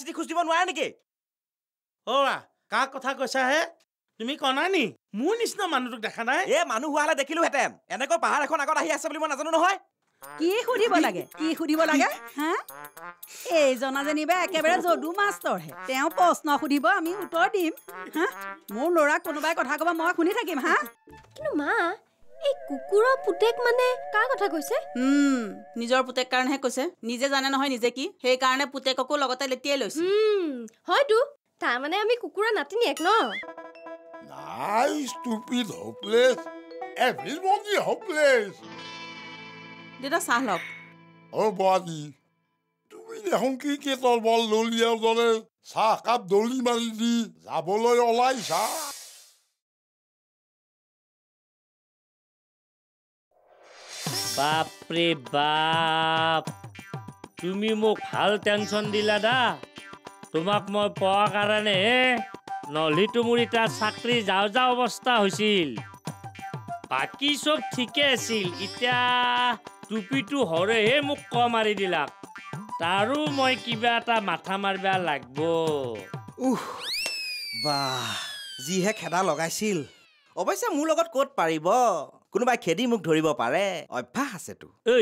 চিঠি খোজ দিব নোৱাৰে নেকি? অৰা কাক কথা কৈছা হে? তুমি কনা নি? মোৰ নিচিনা মানুহটোক দেখা নাই? এ মানুহ হোৱা হ'লে দেখিলোহেঁতেন। এনেকৈ পাহাৰ এখন আগত আহি আছে বুলি মই নাজানো নহয়। কি সুধিব লাগে? কি সুধিব লাগে? হা? এইজনা যেনিবা একেবাৰে যদু মাষ্টৰহে। তেওঁ প্ৰশ্ন সুধিব আমি উত্তৰ দিম। হা? মোৰ ল'ৰাক কোনোবাই কথা ক'ব মই শুনি থাকিম হা? কিন্তু মা এই কুকুৰৰ পুতেক মানে কাৰ কথা কৈছে নিজৰ পুতেক কাৰণেহে কৈছে নিজে জানে নহয় নিজে কি সেইকাৰণে পুতেককো লগতে লেটিয়াই লৈছে হয়তো তাৰমানে আমি কুকুৰৰ নাতিনীয়েক ন Nice, stupid, hopeless. Everybody hopeless. দেউতা চাহ লওক body. তুমি দেখোন ক্ৰিকেটৰ বল দলিয়াৰ দৰে চাহকাপ দলি মাৰি দি যাবলৈ ওলাইছা বাপৰে বাপ। তুমি মোক ভাল টেনশ্যন দিলা দা তোমাক মই পোৱাৰ কাৰণেহে নহ'লেতো মোৰ এতিয়া চাকৰি যাওঁ যাওঁ অৱস্থা হৈছিল। বাকী চব ঠিকে আছিল। এতিয়া টুপিটো হৰেহে মোক ক মাৰি দিলাক তাৰো মই কিবা এটা মাথা মাৰিব লাগব। উহ বাহ যিহে খেদা লগাইছিল। অৱশ্যে মোৰ লগত ক'ত পাৰিব? কোনোবাই খেদি মোক ধৰিব পাৰে। অভ্যাস আছেতো ঐ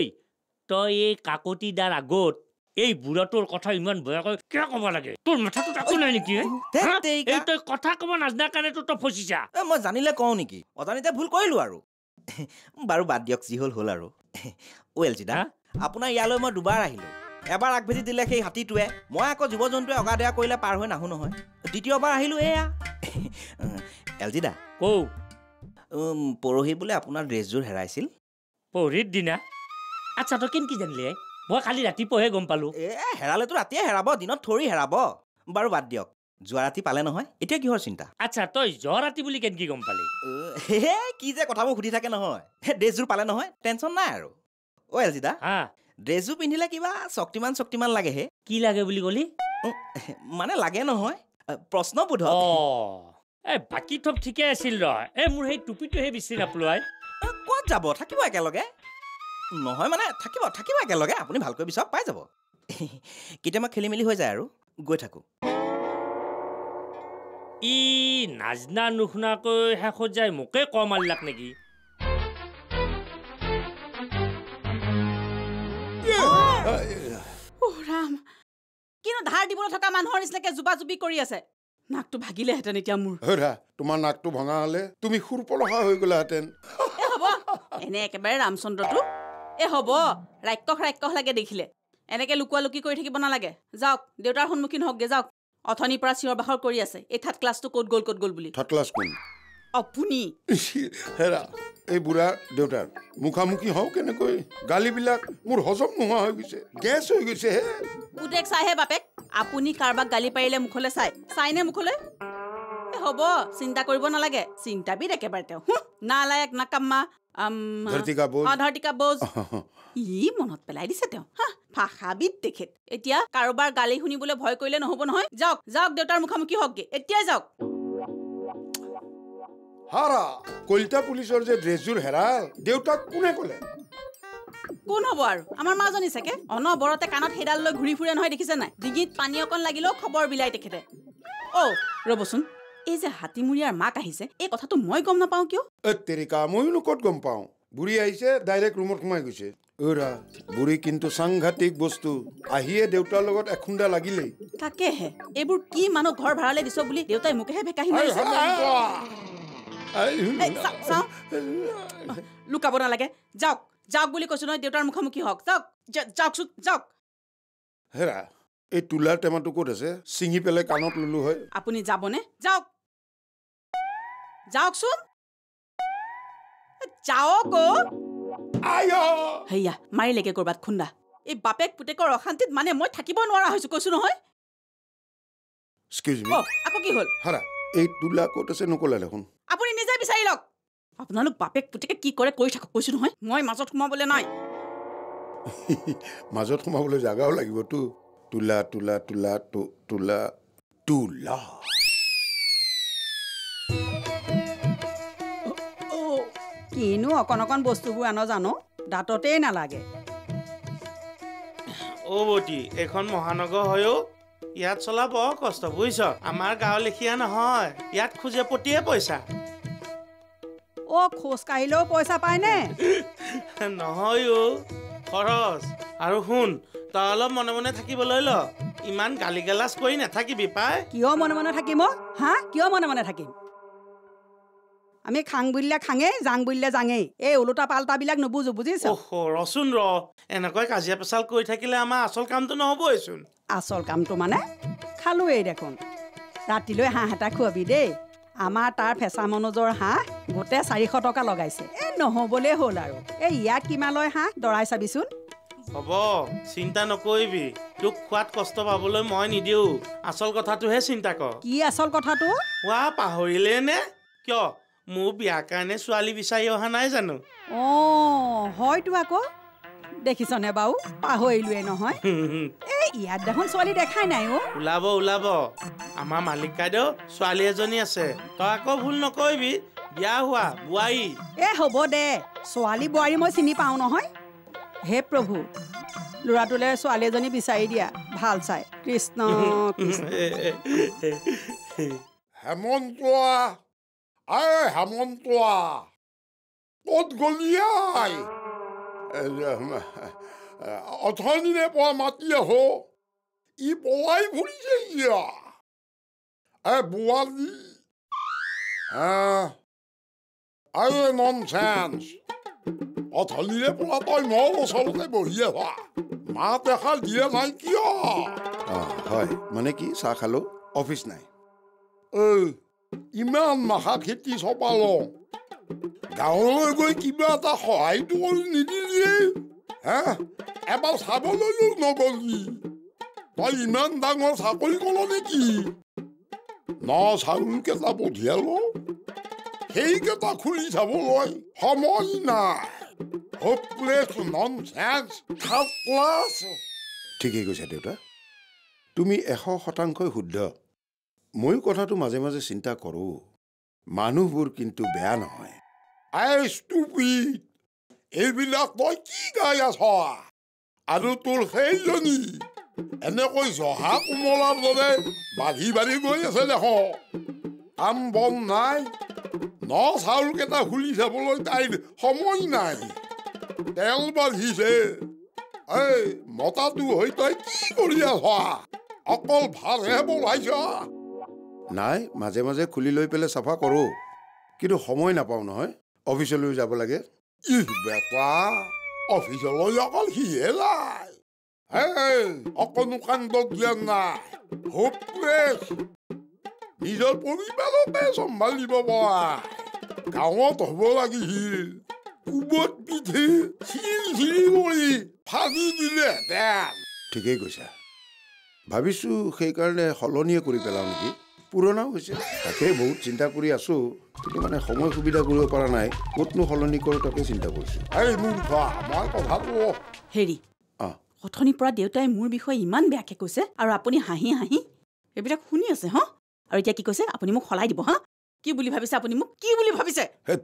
তই এই কাকতিদাৰ আগত এই বুঢ়াটোৰ কথা ইমান বেয়াকৈ কিয় ক'ব লাগে? তোৰ মাথাটোত একো নাই নেকি। এই তই কথা ক'ব নাজানা কাৰণেতো তই ফচিছা। মই জানিলে কওঁ নেকি? অজানিতে ভুল কৰিলোঁ আৰু। বাৰু বাদ দিয়ক যি হ'ল হ'ল আৰু। চিদা হা? আপোনাৰ ইয়ালৈ মই দুবাৰ আহিলোঁ। এবাৰ আগভেটি দিলে সেই হাতীটোৱে। মই আকৌ জীৱ জন্তুৱে অগা দেয়া কৰিলে পাৰ হৈ নাহোঁ নহয়। দ্বিতীয়বাৰ আহিলোঁ এয়া। এল জিদা কৌ? উম, পৰহি বোলে আপোনাৰ ড্ৰেছযোৰ হেৰাইছিল। পঢ়িৰ দিনা? আচ্ছা তই কেনেকৈ জানিলি হে? মই কালি ৰাতিপুৱাহে গম পালোঁ। এ হেৰালেতো ৰাতিয়ে হেৰাব দিনত থৰি হেৰাব। বাৰু বাদ দিয়ক যোৱা ৰাতি পালে নহয় এতিয়া কিহৰ চিন্তা? আচ্ছা তই যোৱা ৰাতি বুলি কেনেকৈ গম পালি? হে কি যে কথাবোৰ সুধি থাকে নহয়। ড্ৰেছযোৰ পালে নহয় টেনশ্যন নাই আৰু। অ' এল জিদা হা? ড্ৰেছযোৰ পিন্ধিলে কিবা শক্তিমান শক্তিমান লাগেহে কি লাগে বুলি ক'লি? মানে লাগে নহয় আ, এই বাকী থপ ঠিকে আছিল ৰ। এই মোৰ সেই টুপিটোহে বিচাৰি নাপালোঁ আই। ক'ত যাব? থাকিব একেলগে? নহয় মানে থাকিব থাকিব একেলগে। আপুনি ভালকৈ বিচাৰক পাই যাব। কেতিয়াবা খেলি মেলি হৈ যায় আৰু। গৈ থাকোঁ। ই নাজনা নুশুনাকৈ শেষত যায়। মোকে কম মাৰিলাক নেকি? ৰাম। কিনো ধাৰ দিবলৈ থকা মানুহৰ নিচিনাকে জোপা জুপি কৰি আছে? নাকটো ভাগিলেহেঁতেন এতিয়া মোৰ। হেৰা তোমাৰ নাকটো ভঙা হ'লে তুমি সুৰপলসা হৈ গ'লাহেঁতেন। হ'ব এনে একেবাৰে ৰামচন্দ্ৰটো। এ হ'ব ৰাক্ষস ৰাক্ষস লাগে দেখিলে। এনেকে লুকুৱা লুকি কৰি থাকিব নালাগে। যাওক দেউতাৰ সন্মুখীন হওকগে যাওক। অথনিৰ পৰা চিঞৰ বাখৰ কৰি আছে। এই থাৰ্ড ক্লাছটো ক'ত গ'ল ক'ত গ'ল বুলি। থাৰ্ড ক্লাছ কোন? আপুনি? হেৰা এই বুঢ়া দেউতাৰ মুখামুখি হওঁ কেনেকৈ? গালিবিলাক মোৰ হজম নোহোৱা হৈ গৈছে গেছ হৈ গৈছে হে। পুতেক চাইহে বাপেক আপুনি কাৰোবাক গালি পাৰিলে মুখলৈ চাই চাইনে মুখলৈ? হ'ব চিন্তা কৰিব নালাগে চিন্তাবিদ একেবাৰে তেওঁ। নালায়ক নাকাম্মা আম, ধৰতিকা বোজ। অ, ধৰতিকা বোজ। ই মনত পেলাই দিছে তেওঁ। হা ভাষাবিদ তেখেত। এতিয়া কাৰোবাৰ গালি শুনিবলৈ ভয় কৰিলে নহ'ব নহয়। যাওক যাওক দেউতাৰ মুখামুখি হওকগে। এতিয়াই যাওক। হাৰা কলিতা পুলিচৰ যে ড্ৰেছযোৰ হেৰাল দেউতাক কোনে ক'লে? কোন হ'ব আৰু? আমাৰ মাজনী চাগে। অনবৰতে কাণত সেইডাল লৈ ঘূৰি ফুৰে নহয় দেখিছে নাই? ডিঙিত পানী অকণ লাগিলেও খবৰ বিলাই তেখেতে। অ' ৰ'বচোন এই যে হাতীমূৰীয়াৰ মাক আহিছে এই কথাটো মই গম নাপাওঁ কিয়? তেৰিকা ময়োনো ক'ত গম পাওঁ? বুঢ়ী আহিছে ডাইৰেক্ট ৰুমত সোমাই গৈছে। অৰা বুঢ়ী কিন্তু সাংঘাতিক বস্তু। আহিয়ে দেউতাৰ লগত এখুন্দা লাগিলেই। তাকেহে এইবোৰ কি মানুহ ঘৰ ভাড়ালৈ দিছ বুলি দেউতাই মোকেহে ভেকাহি মাৰিছে। লুকাব নালাগে যাওক যাওক বুলি কৈছো নহয় দেউতাৰ মুখামুখি হওক যাওক যাওকচোন যাওক। হেৰা এই তোলাৰ টেমাটো ক'ত আছে? ছিঙি পেলাই কাণত ললো হয়। আপুনি যাবনে? যাওক। যাওকচোন। যাওক হেয়া মাৰিলেগে ক'ৰবাত খুন্দা। এই বাপেক পুতেকৰ অশান্তিত মানে মই থাকিব নোৱাৰা হৈছো কৈছো নহয়। আকৌ কি হ'ল? হাৰা এই তোলা ক'ত আছে নক'লা দেখোন আপুনি নিজে বিচাৰি লওক আপোনালোক বাপেক পুতেকে কি কৰে কৰি থাকক কৈছো নহয়। মই মাজত সোমাবলৈ নাই। মাজত সোমাবলৈ জাগাও লাগিবতো তোলা তোলা তোলা তো- তোলা তোলা। কিনো অকণ অকণ বস্তুবোৰ আন জানো দাঁততেই নালাগে। অ' বতী এইখন মহানগৰ হয়ো ইয়াত চলা বৰ কষ্ট বুজিছ? আমাৰ গাঁৱৰ লেখীয়া নহয়। ইয়াত খোজে পতিয়ে পইচা। অ খোজ কাঢ়িলেও পইচা পায়নে? নহয় অ খৰচ। আৰু শুন তই অলপ মনে মনে থাকিবলৈ ল। ইমান গালি গালাজ কৰি নাথাকিবি পাই? কিয় মনে মনে থাকিম অ? হা? কিয় মনে মনে থাকিম? আমি খাং বুলিলে খাঙেই জাং বুলিলে জাঙেই। এই ওলোটা পাল্টাবিলাক নুবুজো বুজিছ? ৰচোন ৰ। এনেকৈ কাজিয়া পেচাল কৰি থাকিলে আমাৰ আচল কামটো নহ'বইচোন আচল কামটো মানে? খালোৱেই দেখোন। ৰাতিলৈ হাঁহ এটা খুৱাবি দেই। আমাৰ তাৰ ফেঁচা মনোজৰ হাঁহ গোটেই চাৰিশ টকা লগাইছে। এই নহ'বলৈ হ'ল আৰু। এই ইয়াক কিমান লয় হাঁহ? দৰাই চাবিচোন। হ'ব চিন্তা নকৰিবি। তোক খোৱাত কষ্ট পাবলৈ মই নিদিওঁ। আচল কথাটোহে চিন্তা কৰ। কি আচল কথাটো? ৱা পাহৰিলে নে? কিয়? মোৰ বিয়াৰ কাৰণে ছোৱালী বিচাৰি অহা নাই জানো? অঁ হয়তো আকৌ। দেখিছনে বাৰু? পাহৰিলোৱে নহয়। এই ইয়াত দেখোন ছোৱালী দেখাই নাই অ' ওলাব ওলাব। আমাৰ মালিক কাইদেউ ছোৱালী এজনী আছে। তই আকৌ ভুল নকৰিবি। বিয়া হোৱা বোৱাৰী। এ হ'ব দে। ছোৱালী বোৱাৰী মই চিনি পাওঁ নহয়। হে প্ৰভু ল'ৰাটোলৈ ছোৱালী এজনী বিচাৰি দিয়া। ভাল চাই। কৃষ্ণ কৃষ্ণ। হেমন্তোৱা। আই হেমন্তোৱা। ক'ত গলি আই? অথনিৰে পৰা মাতি আহো ই পলাই ফুৰিছে ইয়া এ বোৱালি নন চেন্স অথনিৰে পৰা তই মোৰ ওচৰতে বহি আহা মাত এষাৰ দিয়া নাই কিয় হয় মানে কি চাহ খালো অফিচ নাই ইমান মাখা খেতি চপালো গাঁৱলৈ গৈ কিবা এটা সহায়টো কৰি নিদিলি হে এবাৰ চাবলৈও নগলি তই ইমান ডাঙৰ চাকৰি কৰ নেকি ন চাউলকেইটা পঠিয়ালো সেইকেইটা খুলি চাবলৈ সময় নাই. ঠিকেই কৈছা দেউতা তুমি এশ শতাংশই শুদ্ধ ময়ো কথাটো মাজে মাজে চিন্তা কৰোঁ মানুহবোৰ কিন্তু বেয়া নহয় আই ষ্টুপিড এইবিলাক তই কি গাই আছ আৰু তোৰ সেইজনী এনেকৈ জহা কোমলাৰ দৰে বাঢ়ি বাঢ়ি গৈ আছে দেখ কাম বন নাই ন চাউলকেইটা খুলি চাবলৈ তাইৰ সময় নাই তেল বাঢ়িছে এই মতাটো হৈ তই কি কৰি আছ অকল ভালহে বলাইছ নাই মাজে মাজে খুলি লৈ পেলাই চাফা কৰোঁ কিন্তু সময় নাপাওঁ নহয় অফিচলৈ যাব লাগে। ইহ বেটা অফিচলৈ অকল সিহে যায়। হেই অকণো কাণ্ড জ্ঞান নাই। নিজৰ পৰিবাৰকে চম্ভালিব পৰা। গাঁৱত হ'ব লাগিছিল। কোবত পিঠি চিৰি চিৰি কৰি ফালি দিলেহেঁতেন ঠিকেই কৈছা। ভাবিছোঁ সেইকাৰণে সলনিয়ে কৰি পেলাওঁ নেকি? পুৰণাও হৈছে। তাকেই বহুত চিন্তা কৰি আছো। কিন্তু মানে সময় সুবিধা কৰিব পৰা নাই। ক'তনো সলনি কৰোঁ তাকে চিন্তা কৰিছোঁ। হেৰি অথনিৰ পৰা দেউতাই মোৰ বিষয়ে ইমান বেয়াকে কৈছে আৰু আপুনি হাঁহি হাঁহি এইবিলাক শুনি আছে হা? আৰু এতিয়া কি কৈছে? আপুনি মোক সলাই দিব হা? কি বুলি ভাবিছে আপুনি মোক? কি বুলি ভাবিছে? হে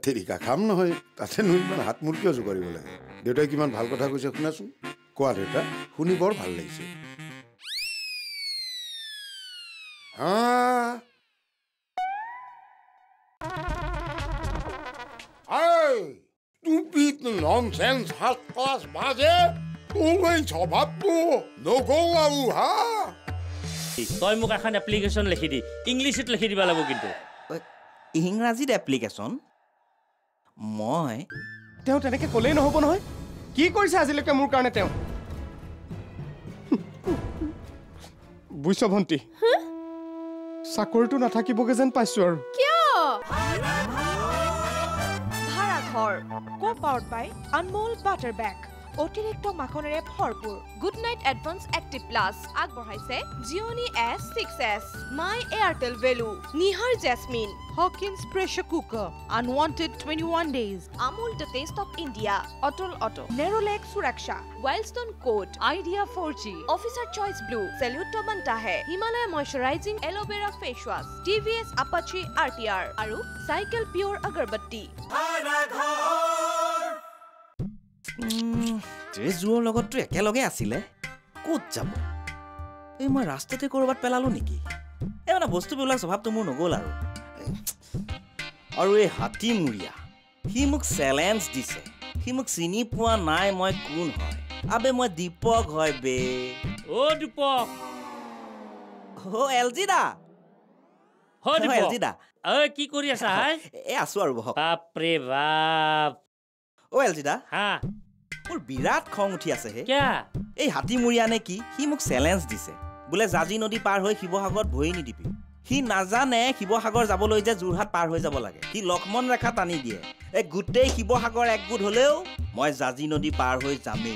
খাম নহয়। তাতেনো ইমান হাত মূৰ কিয় জোকাৰিব লাগে। দেউতাই কিমান ভাল কথা কৈছে শুনাচোন। কোৱা দেউতা শুনি বৰ ভাল লাগিছে। Stupid nonsense হাত ক্লাছ বাজে তোৰ এই স্বভাৱটো নগ'ল আৰু হা তই মোক এখন এপ্লিকেশ্যন লিখি দি ইংলিছত লিখি দিব লাগিব কিন্তু। ইংৰাজীত এপ্লিকেশ্যন মই? তেওঁ তেনেকে ক'লেই নহ'ব নহয়। কি কৰিছে আজিলৈকে মোৰ কাৰণে তেওঁ? বুজিছ ভণ্টি? চাকৰিটো নাথাকিবগে যেন পাইছো আৰু। কিয়? ভাড়া ঘৰ co powered by Anmol butter বেগ অতিৰিক্ত মাখনেৰে ভৰপূৰ। Good night advance active plus আগবঢ়াইছে Gionee S six S my Airtel value Nihar jasmine Hawkins pressure cooker unwanted twenty one days Amul the taste of India Atul auto Nerolac Suraksha Wildstone code Idea four G officer choice blue salute টমান্টাহে Himalaya moisturising aloe vera face wash T V S Apache R T R আৰু cycle pure agarbatti ড্ৰেছযোৰৰ লগততো একেলগে আছিলে? ক'ত যাব? এই মই ৰাস্তাতে ক'ৰবাত পেলালোঁ নেকি? এই মানে বস্তুবিলাক স্বভাৱটো মোৰ নগ'ল আৰু। আৰু এই হাতীমূৰীয়া সি মোক চেলেঞ্জ দিছে। সি মোক চিনি পোৱা নাই মই কোন হয়। আবে মই দীপক হয় বে। অ দীপক। অ' এল জি দা হয় এল দীপক। জি দা ঐ কি কৰি আছা হাই? এই আছোঁ আৰু বহক। বাপৰে বাপ। অ' এল জি দা হা। মোৰ বিৰাট খং উঠি আছে হে। এই হাতীমূৰীয়া নে কি? সি মোক চেলেঞ্জ দিছে। বোলে জাজি নদী পাৰ হৈ শিৱসাগৰত ভৰি নিদিবি। সি নাজানে শিৱসাগৰ যাবলৈ যে যোৰহাট পাৰ হৈ যাব লাগে। সি লক্ষ্মণ ৰেখা টানি দিয়ে। এই গোটেই শিৱসাগৰ একগোট হ'লেও মই জাজি নদী পাৰ হৈ যামেই।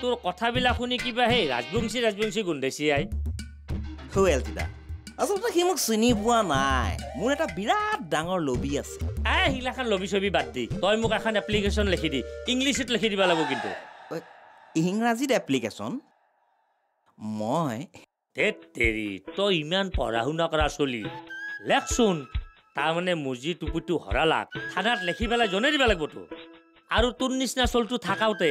তোৰ কথাবিলাক শুনি কিবা সেই ৰাজবংশী ৰাজবংশী গোন্ধাইছি আই। হৌ আচলতে সি মোক চিনি পোৱা নাই। মোৰ এটা বিৰাট ডাঙৰ লবি আছে। আই সেইগিলাখান লবি ছবি বাদ দি। তই মোক এখন এপ্লিকেশ্যন লিখি দি। ইংলিছত লিখি দিব লাগিব কিন্তু। ইংৰাজীত এপ্লিকেশ্যন মই ধেত তেৰি তই ইমান পঢ়া শুনা কৰা চলি লেখচোন তাৰমানে মুজি টুপুটো হৰালাক। থানাত লিখি পেলাই জনাই দিব লাগিবতো আৰু তোৰ নিচিনা চলটো থাকাওতে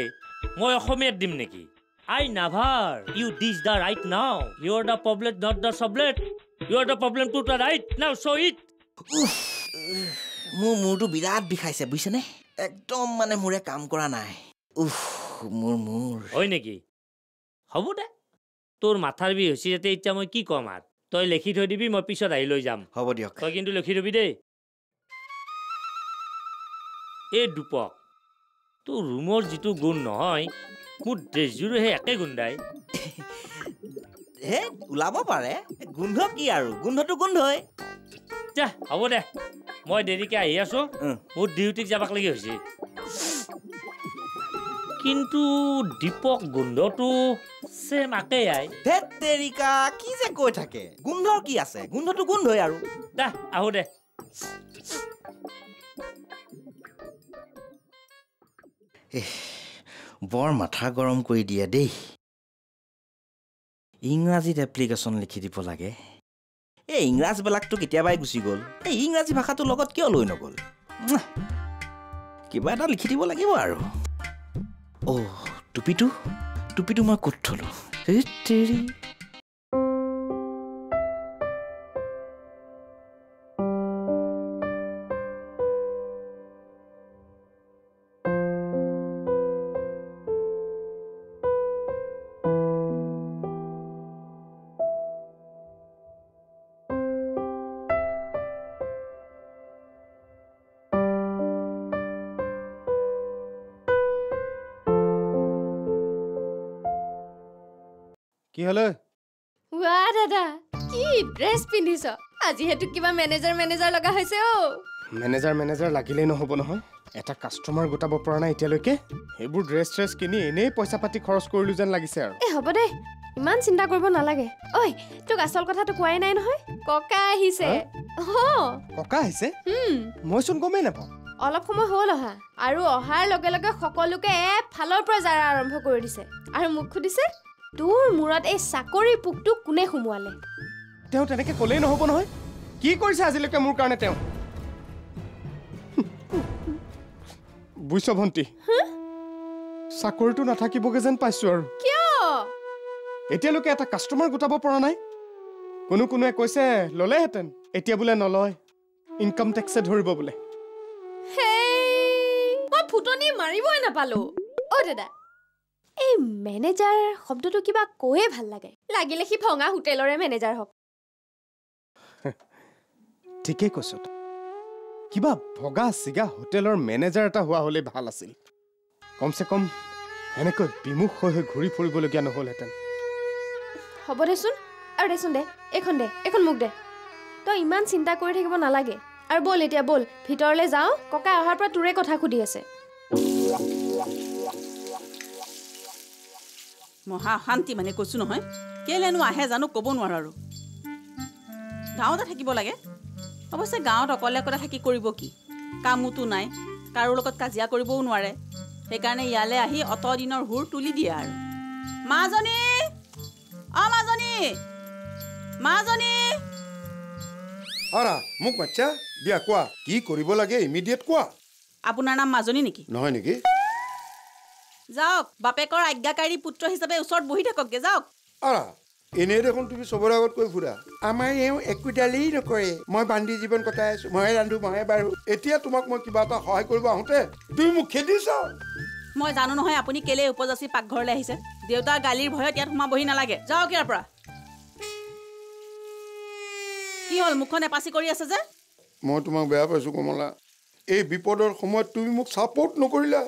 মই অসমীয়াত দিম নেকি? I never you this the right now you are the problem not the sublet you are the problem to the right now so' it মোৰ মূৰটো বিৰাট বিষাইছে বুজিছেনে? একদম মানে মোৰে কাম কৰা নাই। উফ মোৰ মূৰ। হয় নেকি? হ'ব দে। তোৰ মাথাৰ বিষ হৈছে যাতে এতিয়া মই কি ক'ম আৰু? তই লিখি থৈ দিবি মই পিছত আহি লৈ যাম। হ'ব দিয়ক। তই কিন্তু লিখি থবি দেই। এই দুপক তোৰ ৰুমৰ যিটো গোন্ধ নহয় মোৰ ড্ৰেছযোৰো সেই একে গোন্ধাই হে ওলাব পাৰে। গোন্ধ কি আৰু? গোন্ধটো গোন্ধই যা হ'ব দে। মই দেৰিকে আহি আছো। মোৰ ডিউটিত যাবাক লাগি হৈছে। কিন্তু দীপক গোন্ধটো চেম একেই আই। ধেত তেৰিকা কি যে কৈ থাকে? গোন্ধৰ কি আছে? গোন্ধটো গোন্ধই আৰু। দা আহো দে। বৰ মাথা গৰম কৰি দিয়ে দেই। ইংৰাজীত এপ্লিকেশ্যন লিখি দিব লাগে। এই ইংৰাজবিলাকতো কেতিয়াবাই গুচি গ'ল। এই ইংৰাজী ভাষাটোৰ লগত কিয় লৈ নগ'ল? কিবা এটা লিখি দিব লাগিব আৰু। অ' টুপিটো টুপিটো মই ক'ত থলোঁ? কি হ'লে? ৱা দাদা কি ড্ৰেছ পিন্ধিছ? আজিহেতু কিবা মেনেজাৰ মেনেজাৰ লগা হৈছে অ' মেনেজাৰ মেনেজাৰ লাগিলেই নহ'ব নহয়। এটা কাষ্টমাৰ গোটাব পৰা নাই এতিয়ালৈকে। সেইবোৰ ড্ৰেছ ট্ৰেছ কিনি এনেই পইচা পাতি খৰচ কৰিলো যেন লাগিছে আৰু। এ হ'ব দে। ইমান চিন্তা কৰিব নালাগে। ঐ তোক আচল কথাটো কোৱাই নাই নহয়? ককা আহিছে। ককা আহিছে? হুম, মইচোন গমেই নাপাওঁ। অলপ সময় হ'ল অহা আৰু অহাৰ লগে লগে সকলোকে এফালৰ পৰা জাৰা আৰম্ভ কৰি দিছে। আৰু মোক সুধিছে তোৰ মূৰত এই চাকৰিৰ পোকটো কোনে সুমুৱালে? তেওঁ তেনেকে ক'লেই নহ'ব নহয়। কি কৰিছে আজিলৈকে মোৰ কাৰণে তেওঁ? বুজিছ ভণ্টি চাকৰিটো নাথাকিবগে যেন পাইছো আৰু। কিয়? এতিয়ালৈকে এটা কাষ্টমাৰ গোটাব পৰা নাই। কোনো কোনোৱে কৈছে ল'লেহেঁতেন এতিয়া বোলে নলয়। ইনকাম টেক্সে ধৰিব বোলে। মই ফুটনি মাৰিবই নাপালো। অ দাদা এই মেনেজাৰ শব্দটো কিবা কৈয়ে ভাল লাগে। লাগিলে সি ভঙা হোটেলৰে মেনেজাৰ হওক। ঠিকেই কৈছ। কিবা ভগা চিগা হোটেলৰ মেনেজাৰ এটা হোৱা হ'লেই ভাল আছিল। কমচে কম এনেকৈ বিমুখ হৈ হৈ ঘূৰি ফুৰিবলগীয়া নহ'লহেঁতেন। হ'ব দেচোন। আৰু দেচোন দে এইখন দে এইখন মোক দে। তই ইমান চিন্তা কৰি থাকিব নালাগে। আৰু ব'ল এতিয়া ব'ল ভিতৰলৈ যাওঁ। ককাই অহাৰ পৰা তোৰে কথা সুধি আছে। মহা অশান্তি মানে কৈছো নহয়। কেলেনো আহে জানো ক'ব নোৱাৰো আৰু। গাঁৱতে থাকিব লাগে। অৱশ্যে গাঁৱত অকলে অকলে থাকি কৰিব কি? কামোতো নাই। কাৰো লগত কাজিয়া কৰিবও নোৱাৰে। সেইকাৰণে ইয়ালৈ আহি অত দিনৰ সুৰ তুলি দিয়ে আৰু। মাজনী! অ মাজনী! মাজনী! আৰা মোক বাচ্ছা দিয়া কোৱা। কি কৰিব লাগে ইমিডিয়েট কোৱা? আপোনাৰ নাম মাজনী নেকি? নহয় নেকি? যাওক বাপেকৰ আজ্ঞাকাৰী পুত্ৰ হিচাপে ওচৰত বহি থাককগে যাওক। এনেই দেখোন তুমি চবৰে আগত কৈ ফুৰা আমাৰ এওঁ একোডালেই নকৰে। মই বান্ধি জীৱন কটাই আছো ময়ে ৰান্ধো ময়ে বাৰু এতিয়া তোমাক মই কিবা এটা সহায় কৰিব আহোঁতে তুমি মোক খেদিছ মই জানো নহয় আপুনি কেলে উপজাচি পাকঘৰলৈ আহিছে। দেউতাৰ গালিৰ ভয়ত ইয়াত সোমাবহি নালাগে। যাওক ইয়াৰ পৰা। কি হ'ল মুখখন এপাচি কৰি আছে যে? মই তোমাক বেয়া পাইছোঁ কমলা। এই বিপদৰ সময়ত তুমি মোক ছাপৰ্ট নকৰিলা।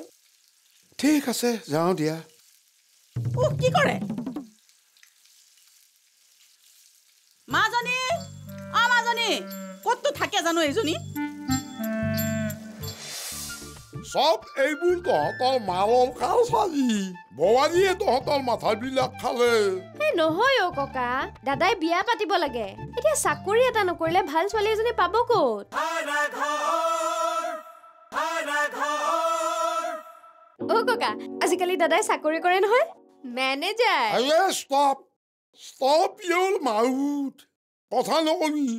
ঠিক আছে যাওঁ দিয়া। উহ, কি কৰে? মাজনী অ মাজনী ক'ততো থাকে জানো এইজনী চব এইবোৰ তহঁতৰ মালৰ চালি। বোৱাৰীয়ে তহঁতৰ মাথাবিলাক খালে। এই নহয় অ' ককা দাদাই বিয়া পাতিব লাগে। এতিয়া চাকৰি এটা নকৰিলে ভাল ছোৱালী এজনী পাব ক'ত? অ' ককা আজিকালি দাদাই চাকৰি কৰে নহয়। মেনেজাৰ। আৰে ষ্টপ ষ্টপ ইয়ৰ মাউথ কথা নকবি।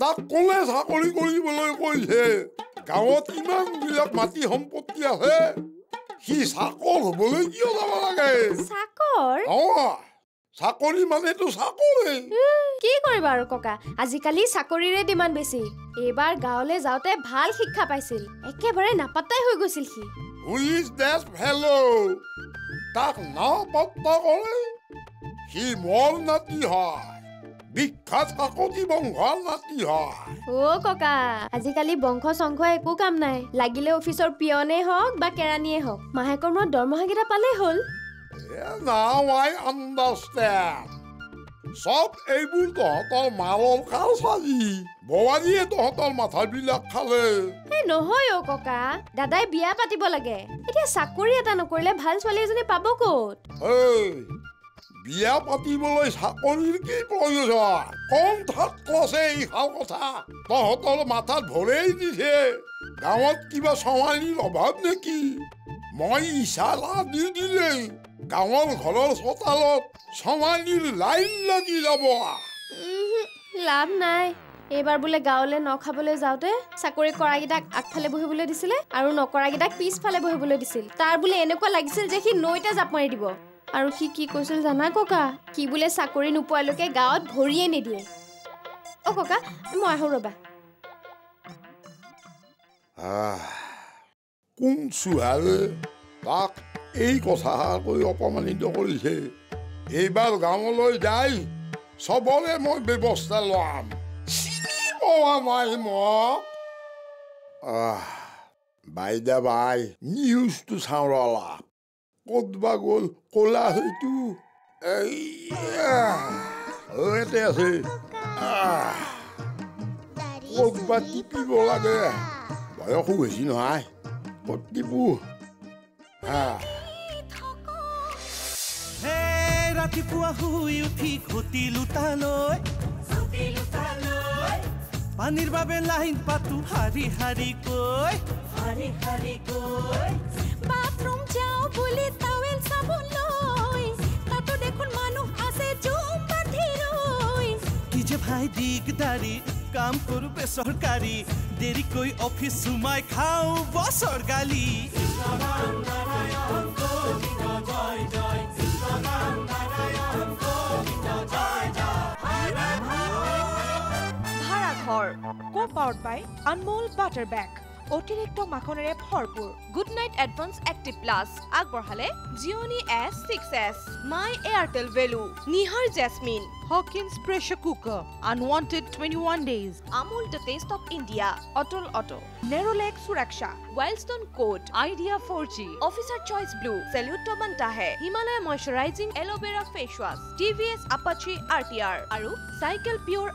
তাক কোনে চাকৰি কৰিবলৈ কৈছে? গাঁৱত ইমানবিলাক মাটি সম্পত্তি আছে। সি চাকৰ হ'বলৈ কিয় যাব লাগে? চাকৰ? অঁ চাকৰি মানেতো চাকৰি। কি কৰিবা আৰু ককা আজিকালি চাকৰিৰে ডিমাণ্ড বেছি। এইবাৰ গাঁৱলৈ যাওঁতে ভাল শিক্ষা পাইছিল। একেবাৰে নাপাত্তাই হৈ গৈছিল সি। হুইজ ডেট ফেলো তাক নাপাত্তা কৰে সি মোৰ নাতি হয় বিখ্যাত কাকতি বংশৰ নাতি হয় অ' ককা আজিকালি বংশ চংশ একো কাম নাই। লাগিলে অফিচৰ পিয়নে হওক বা কেৰাণীয়ে হওক মাহেকৰ মূৰত দৰমহাকেইটা পালেই হ'ল। নাও আই আণ্ডাৰষ্টেণ্ড চব এইবোৰ তহঁতৰ মালৰ কাল চালি। বোৱাৰীয়ে তহঁতৰ মাথাবিলাক খালে। এই নহয় অ' ককা। দাদাই বিয়া পাতিব লাগে। এতিয়া চাকৰি এটা নকৰিলে ভাল ছোৱালী এজনী পাব ক'ত? এই বিয়া পাতিবলৈ চাকৰিৰ কি প্ৰয়োজন? কম ঠাত কৈছে এইষাৰ কথা। তহঁতৰ মাথাত ভৰেই দিছে। গাঁৱত কিবা ছোৱালীৰ অভাৱ নেকি? মই ইচাৰা দি দিলেই গাঁৱৰ ঘৰৰ চোতালত ছোৱালীৰ লাইন লাগি যাব। লাভ নাই। এইবাৰ বোলে গাঁৱলৈ ন খাবলৈ যাওঁতে চাকৰি কৰাকেইটাক আগফালে বহিবলৈ দিছিলে আৰু নকৰাকেইটাক পিছফালে বহিবলৈ দিছিল। তাৰ বোলে এনেকুৱা লাগিছিল যে সি নৈতে জাপ মাৰি দিব। আৰু সি কি কৈছিল জানা ককা? সি বোলে চাকৰি নোপোৱালৈকে গাঁৱত ভৰিয়ে নিদিয়ে। অ' ককা মই আহোঁ ৰ'বা। কোন চুহাৰে তাক এই কথাষাৰ কৈ অপমানিত কৰিছে। এইবাৰ গাঁৱলৈ যাই চবৰে মই ব্যৱস্থা ল'ম। আহ, বাইদা বাই নিউজটো চাওঁ ৰ অলপ ক'ত বা গ'ল ক'লা সেইটো? এইয়া, অ, ইয়াতে আছে। ক'ত বা টিপিব লাগে। বয়সো বেছি নহয় ক'ত টিপু হে ৰাতিপুৱা শুই উঠি ঘটি লুটালৈ পানীৰ বাবে লাইন পাতো শাৰী শাৰী কৈ বাথৰুম যাওঁ বুলি টাৱেল চাবলৈ তাতো দেখোন মানুহ আছে জুম বান্ধি ৰৈ কি যে ভাই দিগদাৰি কাম কৰো বেচৰকাৰী দেৰিকৈ অফিচ সোমাই খাওঁ বছৰ গালি co powered by Anmol butter বেগ অতিৰিক্ত মাখনেৰে ভৰপূৰ। Good night advance active plus আগবঢ়ালে Gionee S six S my Airtel value Nihar jasmine Hawkins pressure cooker unwanted twenty one days Amul the taste of India Atul auto Nerolac Suraksha Wildstone code Idea four G officer choice blue salute টমান্টাহে Himalaya moisturising aloe vera face wash T V S Apache R T R আৰু cycle পিয়ৰ